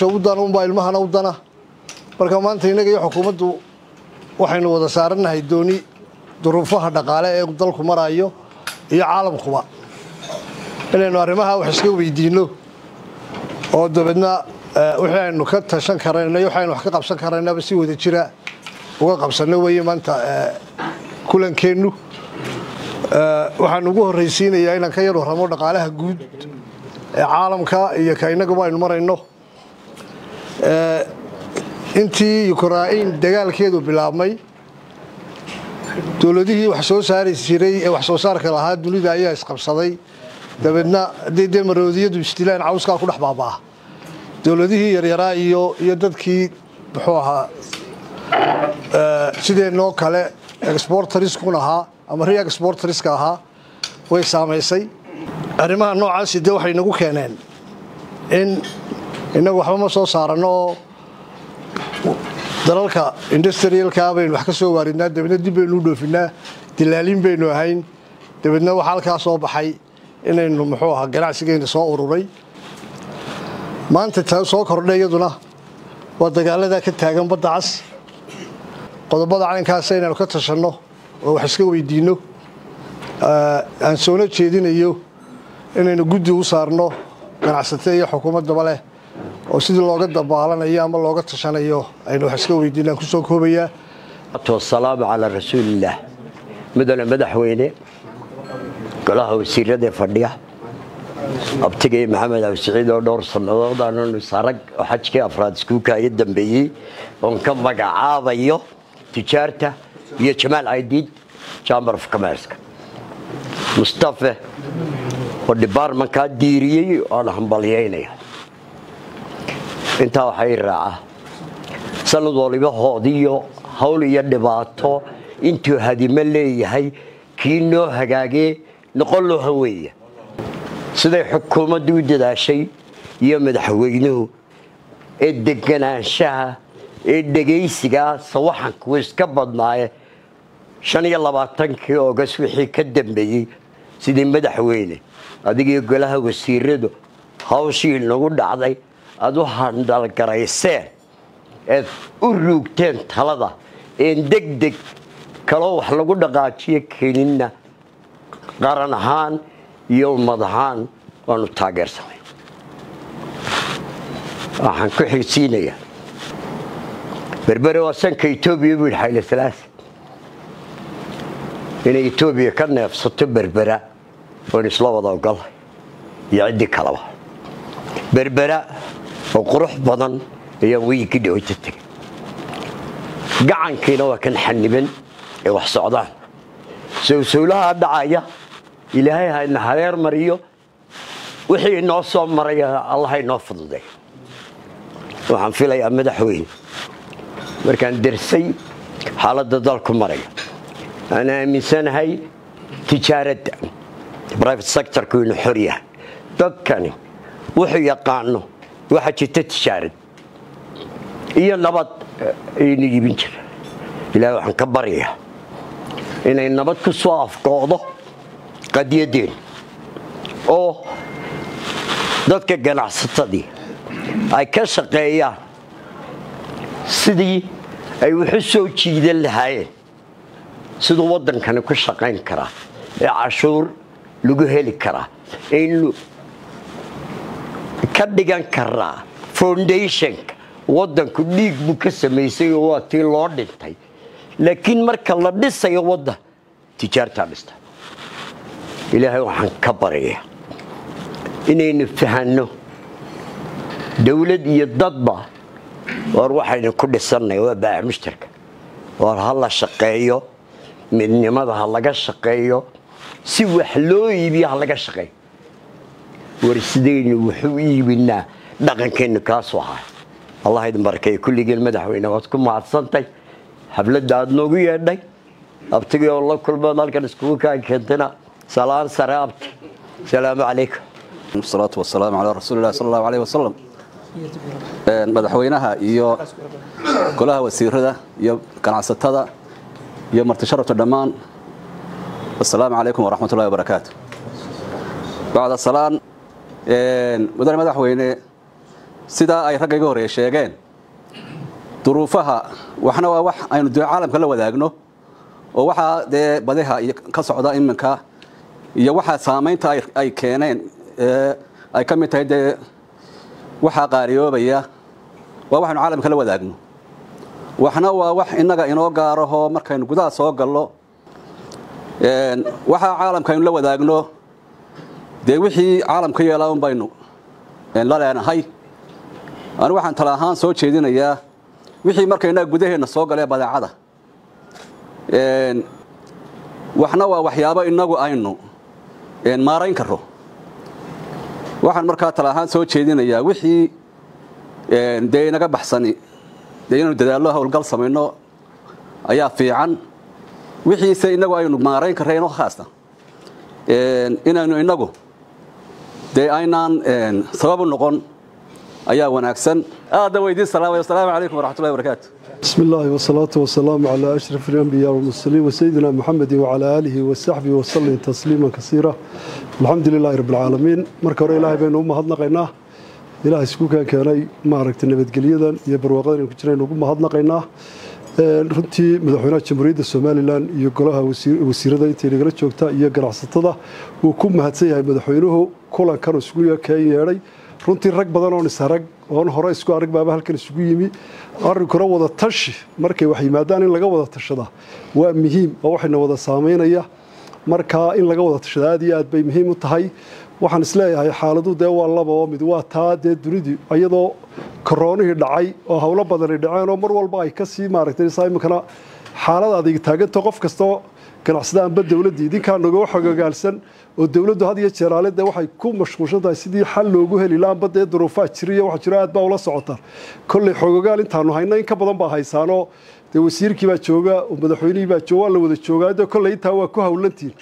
nolosha u dana ilmahana u dana marka maanta innaga iyo xukuumaddu waxaynu wada saarannahay dooni duruufaha dhaqaale ee dalku marayo iyo caalamkuba. Inaynu arrimaha wax iska weydiinno oo dabeedna wixii aynu ka tashan karayno iyo waxaynu wax ka qabsan karaynaba si wada jira uga qabsanno weeye maanta kulankeennu. Waxaan ugu horraysiinayaa inaan ka yar warramo dhaqaalaha guud ee caalamka iyo ka innaguba aynu marayno intii ukrain dagaalkeedu bilaabmay dowladihii wax soo saari jiray ee wax soo saarka lahaa dunida ayaa isqabsaday. Dabeedna dee maroodiyadu isdilaan cawskaa ku dhex baabaa dowladihii yaryaraa iyo iyo dadkii muxuu ahaa sideenoo kale exportariskun ahaa ama re exportariska ahaa way saamaysay. Arrimaha noocaasi dee waxay nagu keeneen in innagu waxba ma soo saaranno oo dalalka industrialka baynu wax ka soo waaridnaa dabeedna dib baynu u dhoofinaa dilaaliin baynu ahayn dabeedna waxaa halkaa soo baxay inaynu muxuu ahaa ganacsigeyna soo ururay. Maanta taa soo kordhay iyaduna. Waa dagaaladaa ka taagan badda cas. Qodobada caynkaasa inaynu ka tashanno oo wax iska weydiinno aan soona jeedinayo inaynu guddi u saarno ganacsato iyo xukuumaddaba leh oo sidii looga dabaalanayo ama looga tashanayo aynu wax iska weydiinaan ku soo koobayaa. Wasalaamu calaa rasuulillaah mudane madaxweyne golaha wasiiradee fadhiya abtigay maxamed awsiciid oo dhowr sannadood aananu sarag oo xajkii afraad iskuulka iga dambeeyey oon ka magacaabayo tijaarta iyo jamaal caydiid chamber of commerceka mustafe oo debartmankaa diiriyey oan hambalyaynaya intaa waxaa ii raaca sanad waliba hoodiyo hawl iyo dhibaato. Intuu hadimo leeyahay kii noo hagaagee noqon loo haweeya siday xukuumaddu u dadaashay iyo madaxweynuhu ee deganaanshaha ee dhegaysigaa sawaxanku iska badnaaye shan iyo labaatankii ogas wixii ka dambeeyey sidii madaxweyne adigii golaha wasiiradu hawshii nagu dhacday aad u handalgarayseen eed u ruugteen talada. Een degdeg kaloo wax lagu dhaqaajiyo keeninna. Qaran ahaan iyo ummad ahaan waanu taageersanay waxaan ku xigsiinayaa. Berbere waa sanka etoobiya buu yidhi xayle salaasa inay etoobiya ka neefsato berbera oon isla wada ogolay iyo ciddii kaleba berbera oo qurux badan ayaan weyinkii dhawayta tegay gacankiina waa kan xaniban ee wax socdaan sowsowlaha dhacaya ilaahay hayna hareer mariyo wixii inoo soo maraya allah inoo fududay waxaan filayaa madaxweyne markaan dersay xaaladda dalku maraya aan aaminsanahay tijaaradda brivate sectorku inuu xor yahay dadkani wuxuu yaqaano waxaa jirta tijaarad. Iyo nabad ayaynu iibin jira ilaahay waxaan ka baryayaa inay nabad ku soo afkoodo qadiyadeen oo dadka ganacsatadii ay ka shaqeeyaan sidii ay waxu soo jiidan lahaayeen siduu waddankani ku shaqayn karaa. Ee cashuur lagu heli karaa ka dhigan karaa foundationka waddanku dhiig buu ka samaysay oo waa tii loo dhintay. Laakiin marka la dhisayo waddan tijaartaa dhista. Ilaahay waxaan ka baryayaa inaynu fahanno dawlad iyo dadba war waxaynu ku dhisannay waa baaca mushtarka war ha la shaqeeyo midnimada ha laga shaqeeyo si wax loo iibiyo ha laga shaqeeyo war sidaynu wax u iibinaa dhaqankeennu kaasuu ahaa allah idin barakeeye kulligeen madaxweyne waad ku mahadsantay habladda aad noogu yeedhay abtigii oo la kulmood halkan iskugu kaan keentayna salaan sare abti. Asalaamu calaykum. Salaatu wasalaamu calaa rasuulilah sal allahu aleyh wasalam madaxweynaha iyo golaha wasiirada iyo ganacsatada iyo martisharabta dhammaan. Wasalaamu calaykum waraxmat ullahi wabarakaatu bacda salaan mudane madaxweyne sidaa ay ragga iga horreeye sheegeen. Duruufaha waxna waa wax aynu dee caalamka la wadaagno oo waxaa dee badaha iyo ka socda iminka iyo waxaa saamaynta ay keeneen ee ay ka mid tahay dee waxaa qaariyoobaya waa waxaynu caalamka la wadaagno. Waxna waa wax innaga inoo gaarahoo markaynu gudaha soo gallo. Waxaa caalamka aynu la wadaagno dee wixii caalamka yeelaa un baynu la leenahay anu waxaan tala ahaan soo jeedinayaa wixii marka innaga gudaheenna soo galee badeecada. Waxna waa waxyaabo innagu aynu maarayn karo waxaan markaa tala ahaan soo jeedinayaa wixii dee inaga baxsani dee inaynu dadaallo howlgal samayno ayaa fiican. Wixiise inagu aynu maarayn karayno khaasta inaynu inagu dee aynaan sabab u noqon ayaa wanaagsan aadna weydiin salaamaya asalaamu calaykum waraxmatullahi wabarakaatu بسم الله والصلاة والسلام على أشرف الأنبياء والمرسلين وسيدنا محمد وعلى آله وصحبه وسلم تسليما كثيرا الحمد لله رب العالمين مركا hore ilaahay baynu u mahadnaqaynaa ilaahay isku keen keenay maaragtay nabadgelyadan iyo barwaaqadan ku jiraynu ugu mahadnaqaynaa runtii madaxweynaha jamhuuriyadda somalilan iyo golaha wasiirada intay nagala joogta iyo ganacsatada wuu ku mahadsan yahay madaxweynuhu kulankan isugu keen yeedhay. Runtii rag badan oon isarag oon hore isku arag baaba halkan isugu yimi. Arrinkuna wada tashi markay wax yimaadaan in laga wada tashada waa muhiim oo waxayna wada saameynaya markaa in laga wada tashada aad iyo aad bay muhiim u tahay waxaan is leeyahay xaaladu dee waa laba oo mid. Waa taa dee dunidii iyadoo koroonihii dhacay oo howlo badani dhaceen oo mar walba ay ka sii maaragtay iminkana xaalad adig taaganta qof kastoo ganacsada anba dowladdii idinkaa nagoo xogogaalsan oo dowladdu had iyo jeeraale dee waxay ku mashquulshan tahay sidii xal loogu heli laanba dee duruufaa jiriyo waxa jiro aad baa ula socotaan kolley xogogaal intaanu hayno in ka badan baa haysaanoo dee wasiirkii baa jooga oo madaxweynihii baa jooga waa la wada joogaa. Dee kolley intaa waa ku howlantiin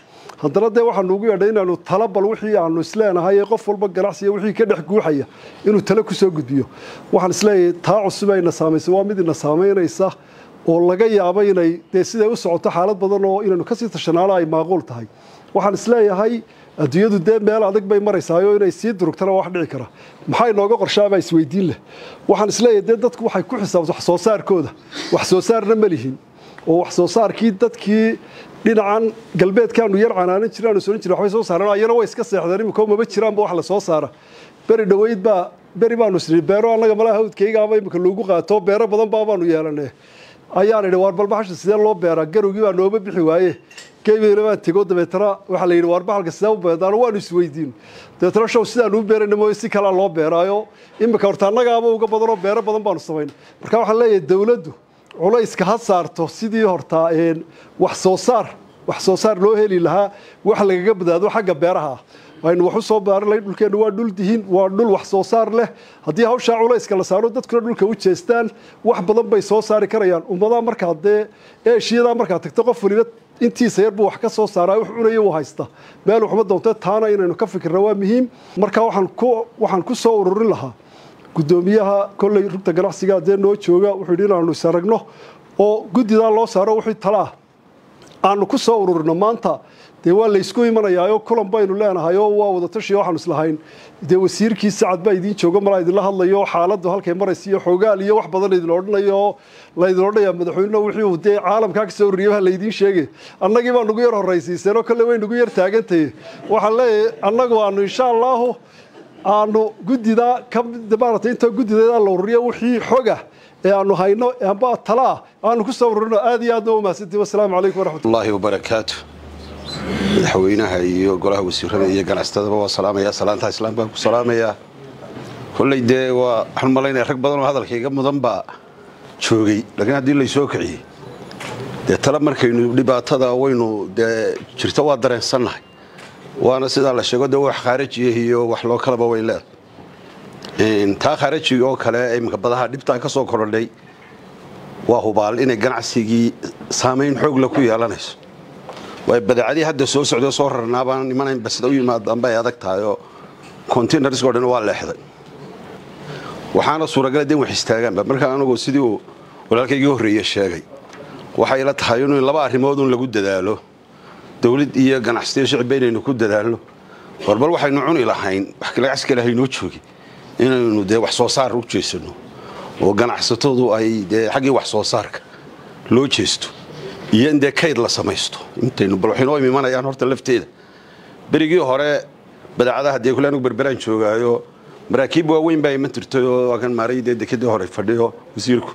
haddana dee waxaanu ugu yeedhay inaanu tala bal wixii aanu isleenahay ee qof walba ganacsiga wixii ka dhex guuxaya inuu tale ku soo gudbiyo. Waxaan is leeyahay taa cusub ayna saamaysay waa mid ina saamaynaysa oo laga yaabo inay dee siday u socoto xaalad badan oo inaynu ka sii tashanaano ay maaquul tahay. Waxaan is leeyahay adduunyadu dee meel adag bay maraysaayo inay sii durugtana wax dhici kara. Maxaa inooga qorshaabaa isweydiin leh? Waxaan is leeyahay dee dadku waxay ku xisaabta wax soo saarkooda. Wax soo saarna ma lihin oo wax soo saarkii dadkii dhinacan galbeedkaanu yar canaanan jira aanu jira waxbay soo saareen ayana way iska seexdeen imika maba jiraanba wax la soo saara. Beri dhoweyd baa beri baanu isnii beero annaga malaha hawdkaygaaba imika loogu qaato beero badan baa baanu yeelanee ayaan idhi waar balbaxasha sidee loo beeraa? Garowgii baa nooba bixi waaye. Geybeyna baan tego dabeetana waxaa la yidhi waar baxalka u beedaan waanu isweydiin dabeetana show sidaanu u beerayna mooye si kalea loo beeraayo. Imika horta annagaaba uga badanoo beero badan baanu samayna marka waxaan leeyahay dowladdu culayska ha saarto sidii hortaa wax soo saar wax soo saar loo heli lahaa wax lagaga badaado xagga beeraha. Aynu wax u soo baaran lahayn dhulkeennu waa dhul dihin waa dhul wax soo saar leh. Haddii hawshaa culayska la saaro dadkuna dhulka u jeestaan wax badan bay soo saari karayaan. Ummadaha markaa dee eeshiyadaa markaa tagto qof waliba intiisa yar buu wax ka soo saaraa wax cunaya uu haysta. Meel waxma doonte taana inaynu ka fikirna waa muhiim. Marka waxaan ku waxaan ku soo ururin lahaa guddoomiyaha kolley rugta ganacsiga dee noo jooga wuxuu yidhi inaanu is aragno oo guddidaa loo saaro wixii talaa aanu ku soo ururino maanta dee waa laysku imanayaayo kulan baynu leenahay oo waa wada tashi waxaanu islahayn. Dee wasiirkii sacad baa idiin jooga malaa idinla hadlayo xaaladdu halkay maraysa iyo xoogaal iyo wax badan laydin odhanayo oo laydin odhanaya madaxweynena wixii uu dee caalamkaa ka soo ururiyay waxa laydiin sheegay. Annagii baa nugu yar horraysiiseenoo kolle way nugu yar taagantahay waxaan leeyahay annagu aanu insha allaahu aanu guddidaa ka maaragtay intoo guddideeda la ururiyo wixii xoga ee aanu hayno amba talaa aanu ku soo ururino aad iyo aadna u mahadsantiin wassalaamu calaykum waraxmat allahi wabarakaatu madaxweynaha iyo golaha wasiirada iyo ganacsatadaba waa salaamaya salaanta islaam baan ku salaamayaa kolley dee waa waxaan malaynaya rag badan oo hadalkayga mudan baa joogay laakiin haddii laysoo kiciyey dee tale markaynu dhibaatada waynu dee jirto waa dareensannahay waana sidaa la sheego dee wax khaarajiya iyo wax loo kalaba way leedahay taa khaarajiga oo kale iminka badaha dhibtaa ka soo korodhay waa hubaal inay ganacsigii saamayn xoogla ku yeelanayso. Waay badeecadii hadda soo socdo soo rarnaabaan imanayn basda u yimaadaan bay adag tahay oo dhan waa leexday. Waxaana suuragala de wax istaagaanba markaa anagoo sidii walaalkaygii horreeye sheegay waxay la tahay in laba arrimood un lagu dadaalo dowlad iyo ganacsatiyo shicibba inaynu ku dadaalno. Warbal waxaynu cuni lahayn wax kalagacs kale haynoo joogi. Inaynu dee wax soo saar u jeesano. Oo ganacsatadu ay dee xaggii wax soo saarka loo jeesto. Iyo in dee kayd la samaysto. Intaynu bal waxay noo imanayaan horta lafteeda. Berigii hore badeecadaha dee kule berberaan joogaayo maraakiib waaweyn baa iman jirtay oo waa kan maaray dee dekadii hore fadhiyo wasiirku.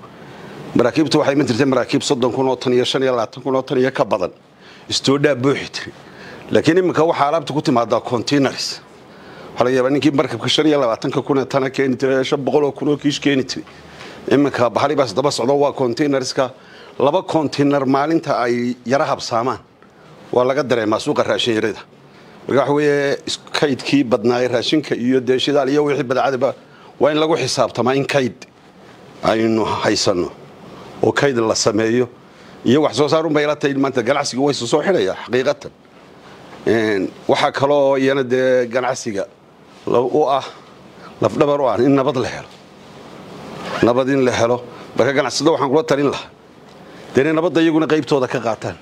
Maraakiibtu waxay iman jirtay maraakiib soddon kun oo tan iyo shan iyo labaatan kun oo tan iyo ka badan istoodhaa buuxi tiri laakiin iminka waxaa alaabta ku jiray jiray laba container maalinta ay yara habsaamaan waa laga dareemaa suuqa raashin yarada marka waxa weeye kaydkii badnaayay raashinka iyo dee iyo wixii badacadaba waa in lagu xisaabtamaa in kayd aynu haysanno oo kayd la sameeyo iyo wax soo saarun bay ila tahay maanta ganacsiga way soo xidhaya xaqiiqatan. Waxaa kaloo iyana dee ganacsiga u ah lafdhabar u ah in nabad la helo. Nabad in la helo marka ganacsada waxaan kula talin lahaa. Dee inay nabadda iyaguna qaybtooda ka qaataan.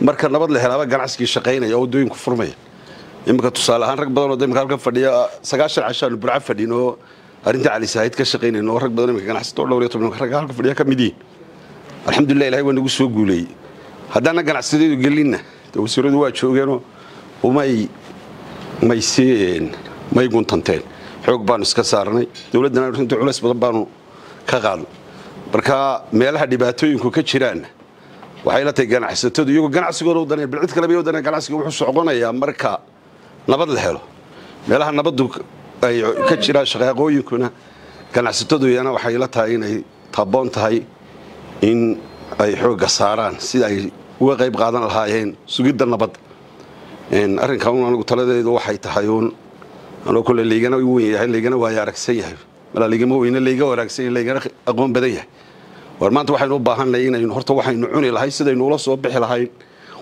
Marka nabad la helaaba ganacsigii shaqaynaya oo waddooyinku furmaya. Iminka tusaale ahaan rag badan oo imika halkan fadhiya sagaashan cashaanu burca fadhin oo arrinta cali ka shaqaynayn oo rag badan imika ganacsato dhowr iyo toban ragga halka fadhiya ka mid yihiin alxamdulilah ilahay waa nagu soo guuleeyey haddaana ganacsadeedu gelinna wasiiradu waa joogeenoo umay may guntanteen. Xoog baanu iska saarnay dowladdana runtii culays badan baanu ka qaadnay marka meelaha dhibaatooyinku ka jiraanna waxay la tahay ganacsatadu iyagoo ganacsigooda u daneen bilcid kaleba u ganacsiga wuxuu soconayaa marka nabad la helo. Meelaha nabaddu ay ka jiraan shaqaaqooyinkuna ganacsatadu iyana waxay la tahay inay taboon tahay in ay xoogga saaraan sida ay uga qayb qaadan lahaayeen sugidda nabadda arrinkan anigu taladeedu waxay tahay uun anoo kule laygana weyn yahay laygana waaya aragsan yahay. Malaa laygama weyne layga wanaagsan yahay laygana aqoon badan yahay. War maanta waxaynu u baahannahay inaynu horta waxaynu cuni lahayn sidaynu ula soo bixi lahayn.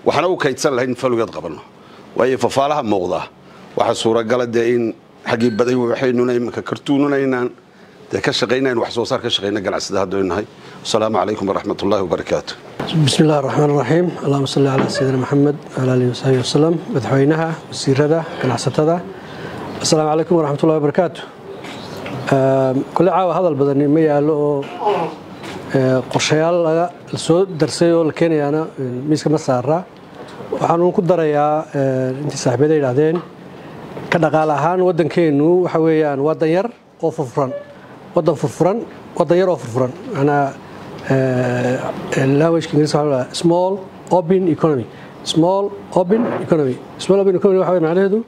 Waxna u kaydsan lahayn in falugeed qabanno. Waayo fafaalaha muuqdaa waxaa suuragala dee in xaggii baday waxaynuna iminka kartuununa inaan dee ka shaqayna wax soo saar ka shaqayna ganacsada haddaynu nahay. Wasalaamu calaykum waraxmat ullahi wabarakaatu bismi illahi raxmaan raxiim allahuma salli calaa sayidina maxamed wala alihi wasaxbi wasalam madaxweynaha wasiirada ganacsatada. Assalaamu calaykum waraxmat ullahi wabarakaatu kole caawa hadal badani ma yaallo oo qorshayaal laga soo darsay oo la keenayaana miiska ma saara. Waxaan ku darayaa intii saaxiibada yidhaahdeen ka dhaqaal ahaan waddankeennu waxa weeyaan waa danyar oo furfuran wadan furfuran wadan yar oo furfuran manaa language ingiriis waxa la small open economy. small open economy. small open economy waxa weeye macnaheedu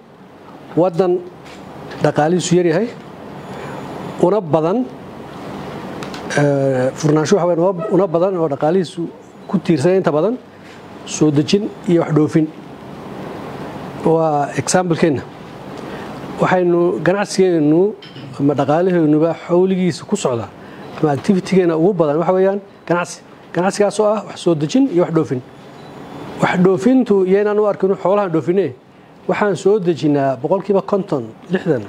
wadan dhaqaalihiisu yar yahay una badan furnaansho waxa weeyaan una badan oo dhaqaalihiisu ku tiirsan inta badan soo dejin iyo wax dhoofin waa examplekeenna waxaynu ganacsigeenu ama dhaqaalaheenuba xawligiisa ku socdaa ama activitygeena ugu badan waxa weeyaan ganacsi. Ganacsigaas oo ah wax soo dejin iyo wax dhoofin. Wax dhoofintu iyaynaan u arkin xoolahan dhoofine. Waxaan soo dejinnaa boqolkiiba konton lixdan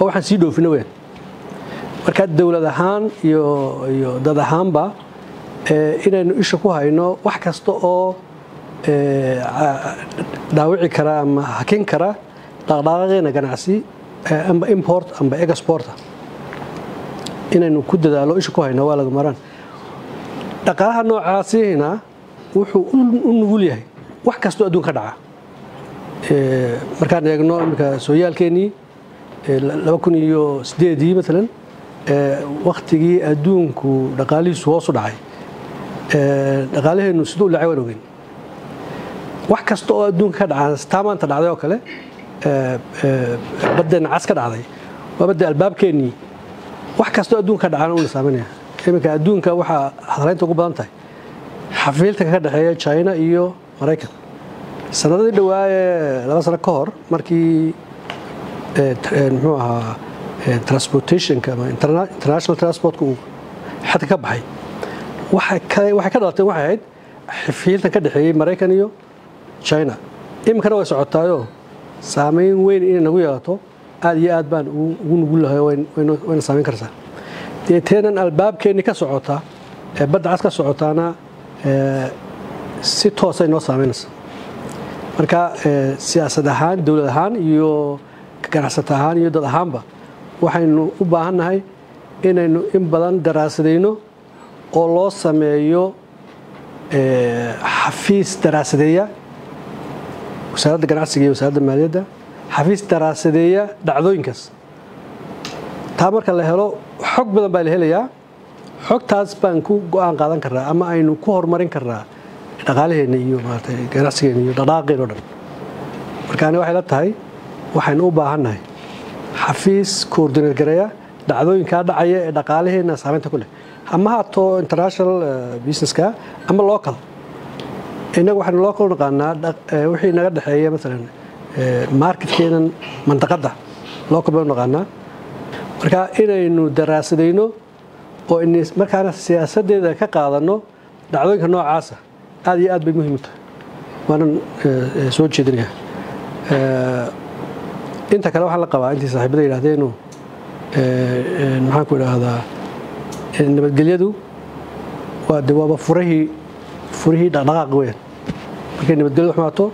oo waxaan sii dhoofino weyaan marka dowlad ahaan iyo dad ahaanba inaynu isha ku hayno wax kasta oo dhaawici kara ama hakin kara dhaqdhaqaaqeena ganacsi amba import amba exporta inaynu ku dadaalo isha ku hayno waa laga maraan dhaqaalaha noocaasina wuxuu u nugul yahay wax kastoo adduun ka dhaca. Markaan eegno imika sooyaalkeenii iyo sideedii maalan waktigii adduunku dhaqaalihiisu hoos u dhacay. Dhaqaalaheennu siduu u dhacay waan ogeyn wax kasta oo adduunka ka dhaca taa maanta dhacday oo kale baddeenna cas ka dhacday waa albaabkeennii wax kastoo adduunka ka dhacana uuna saameynaya iminka adduunka waxaa hadlaynta ugu badan tahay. Xafiiltanka ka dhexeeya china iyo maraykan. Sanadadii dhawaaye laba sano ka hor markii muxuu ahaa transportationka ama international transportka uu xadka ka baxay. Waxay ka dhalatay waxay ahayd xafiiltan ka dhexeeyey maraykan iyo china. Iminkana way socotaayoo saameyn weyn inay nagu yeelato aad iyo aad baan ugu nugul lahay wayna saameyn kartaa. Deeteenan albaabkeennii ka socota ee badda cas ka socotaana si toosay noo saameynaysa marka siyaasad ahaan dowlad ahaan iyo ganacsata ahaan iyo dad ahaanba waxaynu u baahannahay inaynu in badan daraasadayno oo loo sameeyo xafiis daraasadeeya wasaaradda ganacsiga iyo wasaaradda maaliyadda xafiis daraasadeeya dhacdooyinkaas. Taa marka la helo xog badan baa la helayaa. Xogtaas baan ku go'aan qaadan karnaa ama aynu ku horumarin karnaa dhaqaalaheenna iyo maarata ganacsigeena iyo dhaqaaqeen o dhan. Marka ani waxay la tahay waxaynu u baahannahay xafiis koordineed gareeya dhacdooyinkaa dhacaya ee dhaqaalaheenna saameynta ku leh. Ama haato international businesska ama local innaga waxaynu local naqaanaa wixii naga dhexeeya maalan marketkeenan mandaqadda local baynu naqaanaa marka inaynu daraasadayno oo markaana siyaasaddeeda ka qaadanno dhacdooyinka noocaasa aad iyo aad bay muhiim u tahay. Waanan soo jeedinaya inta kale waxaan la qabaa intii saaxiibada yidhahdeenu maxaan idhaahdaa nabadgelyadu waa de waaba furahii furihii dhaqdhaqaaq weeyaan markay nabadgelyadu xumaato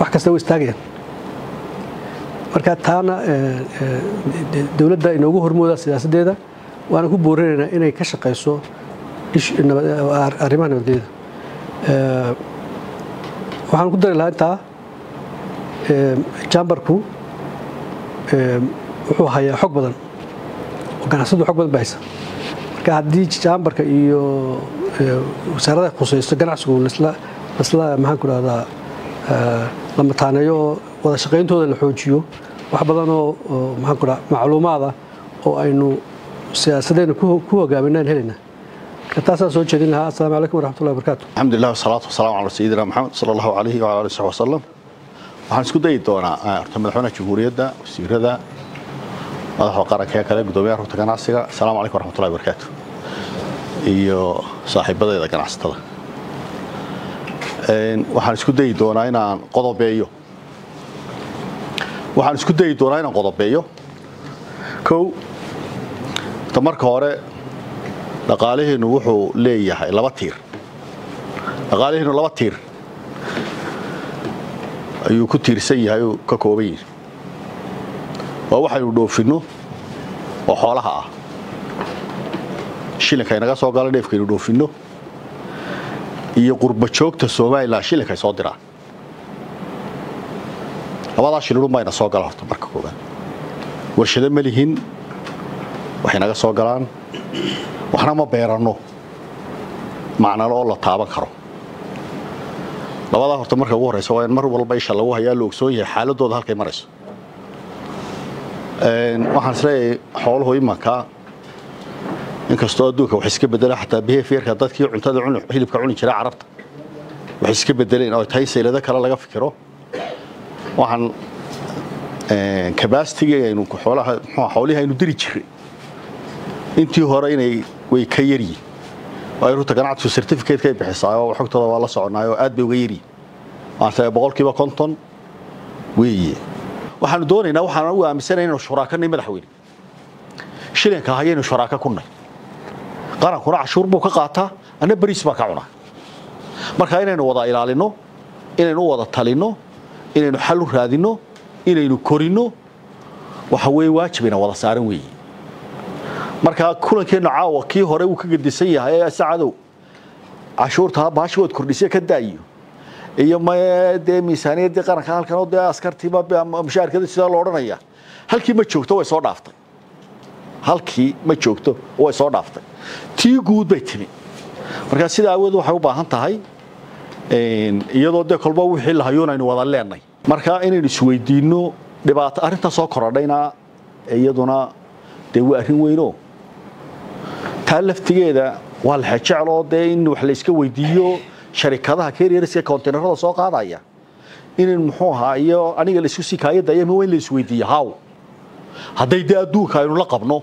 wax kasta way istaagayaan marka taana dowladda inoogu hormooda siyaasaddeeda waana ku boorinaynaa inay ka shaqayso arrimaha nabadgelyada. Waxaan ku dari lahaa intaa jambarku wuxuu hayaa xog badan. Oo ganacsadu xog badan ba haysa marka haddii jambarka iyo wasaarada khusayso ganacsigu lasla maxaan ku dhahdaa la mataaneeyo oo wada shaqayntooda la xoojiyo. Wax badanoo maxaan ku dhaha macluumaada ah oo aynu siyaasadeenna ku hogaaminaan helayna taasaa soo jeedin lahaa. Assalaamu calaykum waraxmatullahi wabarakaatu alxamdulilah wasalaatu wasalaam calaa sayidina moxamed sala allahu calayhi wala alih saxbi wasalam waxaan isku dayi doonaa horta madaxweynaha jamhuuriyadda wasiirada madaxda qaranka ee kale gudoomiyaha rugta ganacsiga. Asalamu calaykum waraxmatullahi wabarakaatu iyo saaxiibadeeda ganacsatada. Waxaan isku dayi doonaa inaan qodobeeyo. Waxaan isku dayi doonaa inaan qodobeeyo. Kow ta marka hore dhaqaalaheennu wuxuu leeyahay laba tiir. Dhaqaalaheennu laba tiir ayuu ku tiirsan yahay ka kooban yihi waa waxaynu dhoofinno oo xoolaha ah shilinka inaga soo gala dheefkaynu dhoofinno iyo qurba joogta somalilan shilinka soo diraan labadaa shilidhun baa ina soo gala horta marka koobaad warshado ma lihin waxay naga soo galaan waxna ma beeranno macnalo oo la taaban karo. Labadaa horta marka ugu horeysa waa in mar walba isha lagu hayaa la ogsoon yahay xaaladooda halkay marayso. Waxaan is leeyahay xooluhu imanka inkastoo adduunka wax iska bedela xataa behaviorka dadkii cuntada hilibka cuni jiray carabta. Wax iska bedeleen oo tahay saylado kale laga fikiro. Waxaan kabastigii aynu xoolaha muxuu xoolihii aynu diri jiray. Intii hore inay way ka yaryiin ay runta ganacsigu certificate kay bixisaa oo xogtooda waa la soconaa oo aad bay uga yaryiin waxaan boqolkiiba konton weeye waxaanu doonaynaa waxaan u aaminsanayn inaynu shuraakanay madaxweyne. Shilinka hayaynu shuraaka ku nay qarankuna cashuur buu ka qaataa anna bariis baan ka cunaa marka inaynu wada ilaalinno inaynu wada talinno inaynu xal u raadinno inaynu korinno waxa weeye waajib ina wada saaran weeye marka kulankeenna caawa kii hore uu ka gedisan yahay ee sacadow cashuurta baashi waad kordhisay ka daayo. Iyo dee miisaaniyaddii qaranka halkan oo dee askartiiba mushaharkada sidaa lo odhanaya? Halkii ma joogto way soo dhaaftay halkii ma joogto way soo dhaaftay. Tii guud bay timi. Marka sida awood waxay u baahan tahay iyadoo dee kolba wixii la hayoon aynu wada leenay. Marka inaynu isweydiinno dhibaato arrintaa soo korodhayna iyaduna dee waa arrin weynoo taa laftigeeda waa la xejecloo dee in wax la iska weydiiyo sharikadaha keryarska konteynerada soo qaadaya. In muxuu ahaa iyo aniga la isku sii kaayadaya ma in la isweydiiyo haw hadday dee adduunka aynu la qabno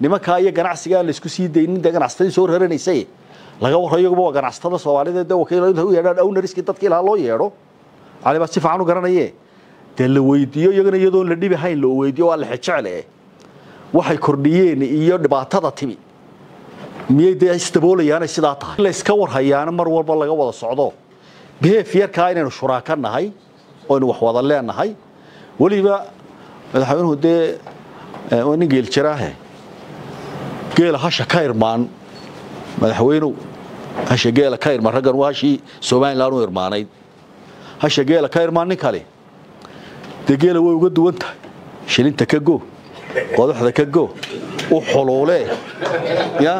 nimankaa iyo ganacsigaa laysku sii daynin dee ganacsatadii soo raranaysay laga warro waa ganacsatada soomaaliyeed dee wakiilo inta u yeedhaan lahaa loo yeedho. Cali baa si fiican u garanaye dee la weydiiyo iyagana iyadoon la dhibi hayn weydiiyo waa la xejecele waxay kordhiyeen iyo dhibaatada timi. Miyay dee isdaboolayaanay sidaa tahay? La iska warhayaana mar walba laga wada socdo. Beefyarkaa inaynu shuraaka nahay oynu wax wada leenahay. Weliba madaxweynuhu dee waa nin geela hasha ka irmaan madaxweynuhu hasha geela ka irmaan raggan waa hashii somalilan u irmaanayd hasha geela ka irmaan nin kale dee geela way uga duwan tahay. Shilinta ka go qodaxda ka go u xuluulee ya?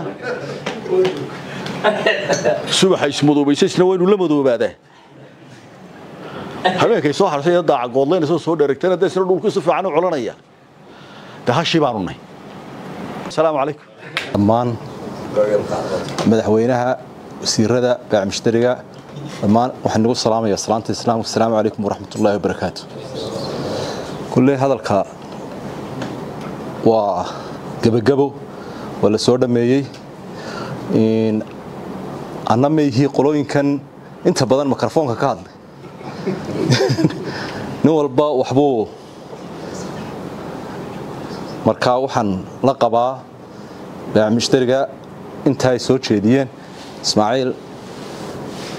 Subaxa ismadoobaysaysna waynu la madoobaadaa habeenkay soo harsay iyo daaca goodlaynaysa soo dheregtana dee isna dhulku si fiican u culanaya. Dee hashii baanu nahay. Asalaamu calaykum dhammaan madaxweynaha wasiirada baac mushtariga dhammaan waxaan nagu salaamaya salaanta islaamka. Asalaamu calaykum waraxmat ullaahi wabarakaatu kulley hadalka waa gebagabo waa la soo dhammeeyey anna maihii qolooyinkan inta badan mikrofoonka ka hadlay. Nin walba waxbuu markaa waxaan la qabaa baac mushtariga inta ay soo jeediyeen ismaaciil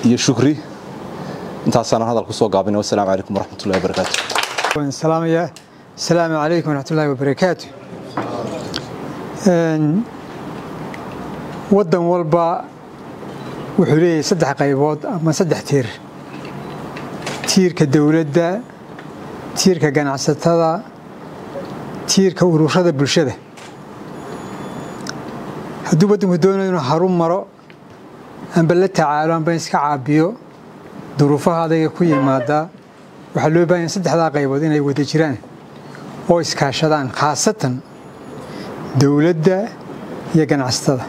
iyo shukri. Intaasaanan hadal ku soo gaabinay. Wasalaamu calaykum waraxmatullahi wabarakaatu salaamaya. Asalaamu calaykum waraxmatullaahi wabarakaatu waddan walba wuxuu leeyahay saddex qaybood ama saddex tiir. Tiirka dowladda tiirka ganacsatada tiirka ururada bulshada hadduu waddanku doonayo inuu harun maro amba la tacaalo amba iska caabiyo. Duruufaha adaga ku yimaada waxaa loo baahanya saddexdaa qaybood inay wada jiraan oo iskaashadaan khaasatan dowladda iyo ganacsatada.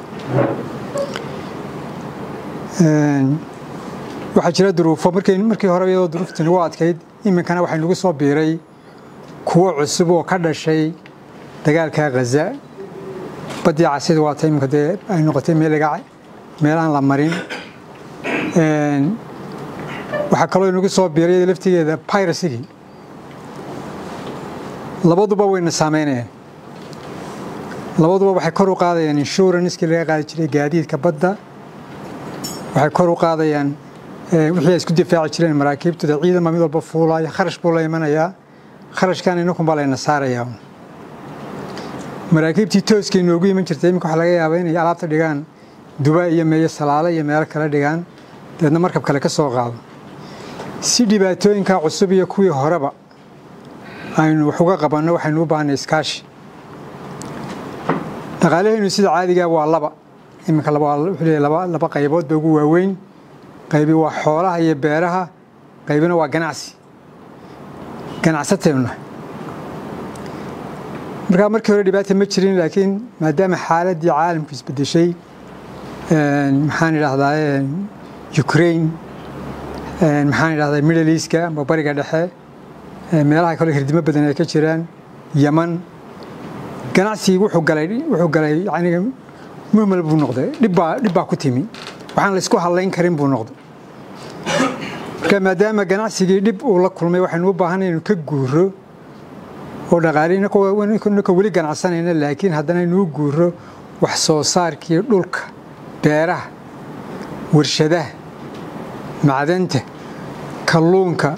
Waxaa jira duruufo. Markii hore iyadoo duruuftani u adkayd iminkana waxay nagu soo biiray kuwo cusub oo ka dhashay dagaalka khaza baddii casida waata iminka dee ay noqotay meel aan la marin. Waxaa kaloo inagu soo biiray iyada laftigeeda pirasigii labaduba wayna saameynayaan labaduba waxay kor u qaadayaan inshuranskii laga qaadi jiray gaadiidka badda. Waxay kor u qaadayaan wixii ay isku difaaci jireen maraakiibtooda. Ciidan baa mid walba fuulaya kharash buu la imanayaa kharashkan inakunbaa layna saarayaa maraakiibtii tooskay noogu iman jirtay iminka waxaa laga yaabaa inay alaabta dhigaan duba iyo meeyo salaale iyo meelo kale dhigaan dabeedna markab kale ka soo qaado. Si dhibaatooyinka cusub iyo kuwii horeba aynu wax uga qabanno waxaynu u baahanay iskaashi. Dhaqaalahaynu sida caadigaa waa laba. Iminka laba qaybood ba ugu waaweyn. Qaybi waa xoolaha iyo beeraha qaybina waa ganacsi. Ganacsataynu nahay markaa markii hore dhibaata ma jirin laakiin maadaama xaaladdii caalamku isbedeshay maxaan idhaahdaa ukraine maxaan idhahdaa middle eastka amba bariga dhexe meelaha kaloo hirdimo badan ay ka jiraan yaman ganacsigii wuxuu galay wuxuu galay yani muhmal buu noqday dhibbaa dhibbaa ku timi waxaan la hadlayn karin buu noqday marka maadaama ganacsigii dhib uu la kulmay waxaynu u baahanay inu ka guuro oo dhaqaali inaka weli ganacsanayna laakiin haddana inuu guuro wax soo saarkii dhulka beeraha warshadaha macdanta kalluunka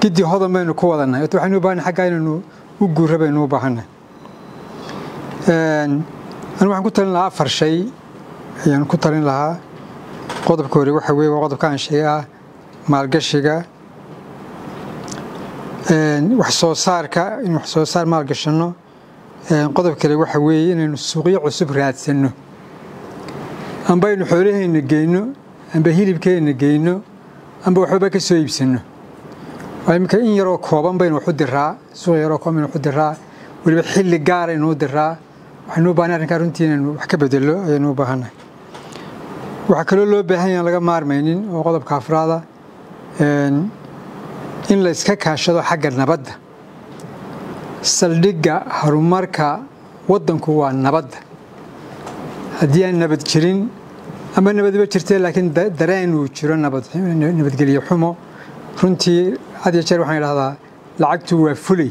giddi hodan baynu ku wadannahay ota waxaynu u xaggaa inaynu u guuro baynu u baahannahay anigu waxaan ku talin lahaa afar shay. Ayaan ku talin lahaa qodobka hore waxa weye waa qodobka aan sheegay ah maalgashiga wax soo saarka in wax soo saar maalgashanno qodob kale waxa weeye inaynu suuqyo cusub raadsanno. Amba aynu xoolaheenna geyno amba hilibkeenna geyno amba waxbaba ka soo iibsanno. Iminka in yaroo kooban baynu wax u diraa suuq yaroo kooban baynu wax u diraa weliba xilli gaar aynu u diraa waxaynu u arrinkaa runtii inaynu wax ka bedelo ayaynu u waxaa kaloo loo baahan yahan laga maarmaynin oo qodobka afraada in la iska kaashado xagga nabadda. Saldhigga horumarka waddanku waa nabadda haddii aan nabad jirin ama nabadba jirtee laakiin dareen uu jiro nabadgelyo xumo. Runtii had iyo jeer waxaan idhahdaa lacagtu waa fulay.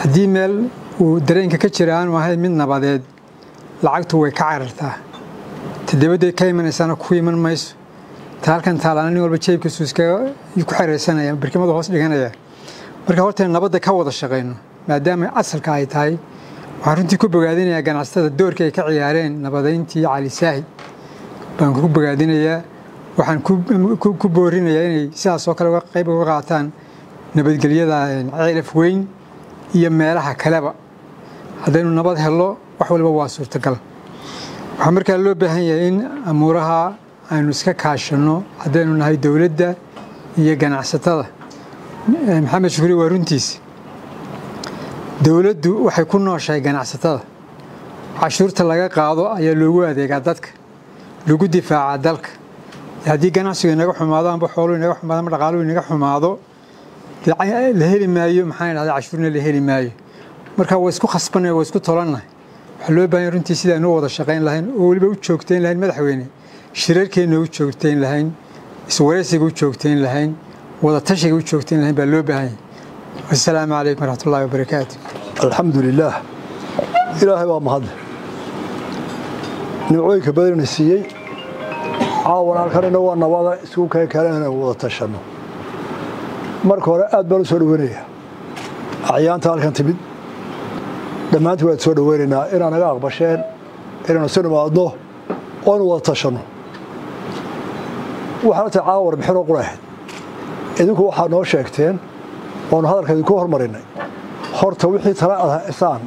Haddii meel uu dareenka ka jira aanu ahayn mid nabadeed lacagtu way ka carartaa. Ta dibadday ka imanaysaana ku iman mayso ta halkan taalaana nin walba jeebkiisu iskaga ku xeraysanaya birkimadu hoos dhiganaya. Marka horta nabadda ka wada shaqayno maadaama asalka ay tahay waxaan runtii ku bogaadinayaa ganacsatada doorka ay ka ciyaareen nabadayntii cali saahid baan ku bogaadinayaa waxaan ku boorinayaa inay sidaas kale qayb uga qaataan nabadgelyada ceelaf weyn iyo meelaha kaleba. Haddaynu nabad hello wax walba waa suurtagal. Waxaa markaa loo baahan yahay in amuuraha aynu iska kaashanno haddaynu nahay dowladda iyo ganacsatada. Maxamed shukri waa runtiisa dowladdu waxay ku nooshahay ganacsatada. Cashuurta laga qaado ayaa loogu adeegaa dadka lagu difaacaa dalka. Haddii ganacsigu inaga xumaado amba xooluhu inaga xumaado ama dhaqaaluhu inaga xumaado la heli maayo maxaan idhahdaa cashuurna la heli maayo. Marka waa isku khasbanay waa isku tolannahay. Waxaa loo baahan runtii sidaan u wada shaqayn lahayn oo weliba u joogtayn lahayn madaxweyne shirarkeenna u joogtayn lahayn iswaraysiga u joogtayn lahayn wada tashiga u joogtayn lahayn baa loo baahan yahay. Wasalaamu calaykum waraxmat ullahi wabarakaatu alxamdu lilaah ilaahay baa mahadle nimcooyinka badanina siiyey. Caawan halkanina waa nabada isku keen kale inaan wada tashanno marka hore aad baan u soo dhaweynayaa acyaanta halkan timid. Dhammaantii waan soo dhaweynaynaa inaan naga aqbasheen inaanu si nimaadno oo inu wada tashanno waxaana tahay caawa warbixinoo qura ahayd idinku waxaad noo sheegteen waanu hadalka idinku hormarinay. Horta wixii tala ad haysaan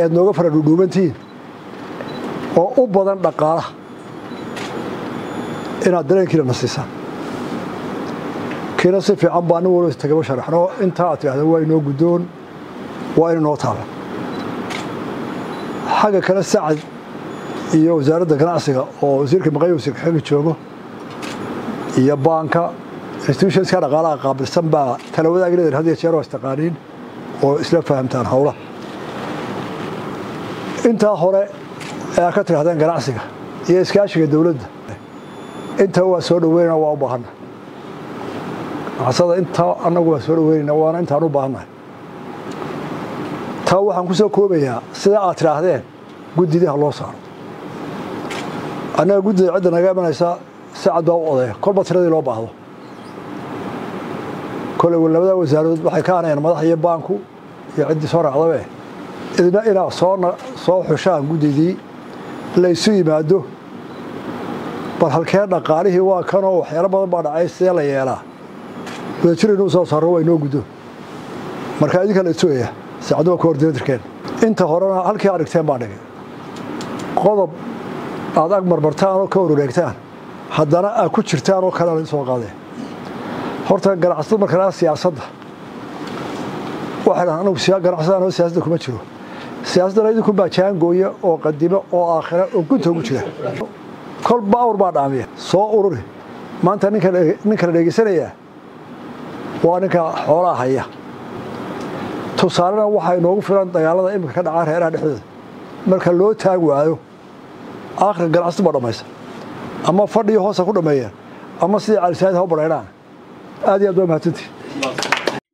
eed nooga fara dhudhuubantihiin oo u badan dhaqaalaha. Inaad dareenkiina na siisaan. Kiina si fiican baa nin walba tagaba sharaxno. Intaa aad tidhahda waa guddoon waa ina noo taala xagga kale sacad iyo wasaaradda ganacsiga oo wasiirka maqayo wasiirka xilli joogo iyo baanka. Institutionska dhaqaalaha qaabilsan baa tala wadaagi leedahin had jeer oo istaqaaniin oo isla fahamtaan howlaha intaa hore aad ka tidhahdeen ganacsiga iyo iskaashiga dowladda. Intaa waa soo dhaweynana waa u baahanna ganacsada intaa annagu waa soo dhaweynayna waana intaan u baahannahay taa waxaan ku soo koobayaa sida aad tidhaahdeen guddidii ha loo saaro. Annaga guddida cidda naga imanaysa sacad baa u odaya kolba tiradii loo baahdo. Koley labada wasaaradood waxay ka hanayaan madax iyo baanku iyo ciddii soo raacdabe idna inaad soo xushaan guddidii laysu yimaado. Bal halkee dhaqaalihii waa kanoo waxyaalo badan baa dhacay sidee la yeelaa? Wadajir inuu soo saaro waa inoo guddo marka idinka la sugaya saacadu waa inta horena halkii aad dhigteen baa dhigay. Qodob aad ag marmartaan oo ka horwareegtaan haddana aad ku jirtaan oo kale soo qaadeen horta ganacsada marka laga siyaasadda waxay dhahaan anugu ganacsada anoo siyaasadda kuma jiro. Siyaasaddana idinku baa jaangooya oo qadimo oo aakhira oo gunta ugu jira. Kol baawr baa dhaamiya soo ururi. Maanta ninka la dhegeysanayaa waa ninka xoolaha haya. Tusaalena waxaa inoogu filan dagaalada iminka ka dhacaa reeraha dhexdooda. Marka loo taag waayo aakhirka ganacsadu baa dhammaysa ama fadhiyo hoosa ku dhammeeyeen ama sidii calisaayid ha u badhaydhaan aad iyo aad waa mahadsantihi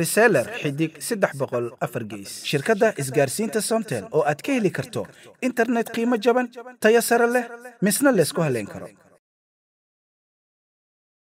reseller xidig geys shirkadda isgaarsiinta somtel oo aad ka heli karto internet qiimo jaban tayo sare leh misna laysku haleyn karo